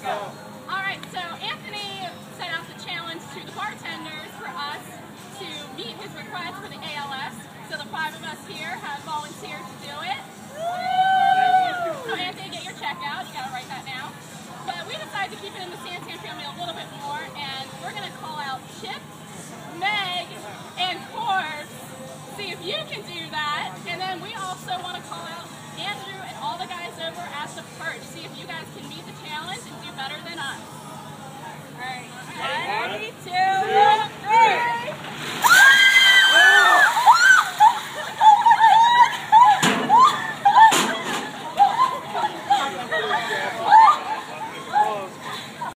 Go. All right, so Anthony set out the challenge to the bartenders for us to meet his request for the ALS. So the five of us here have volunteered to do it. So Anthony, get your check out. You gotta write that now. But we decided to keep it in the SanTan family a little bit more, and we're gonna call out Chip, Meg, and Corbs. See if you can do that.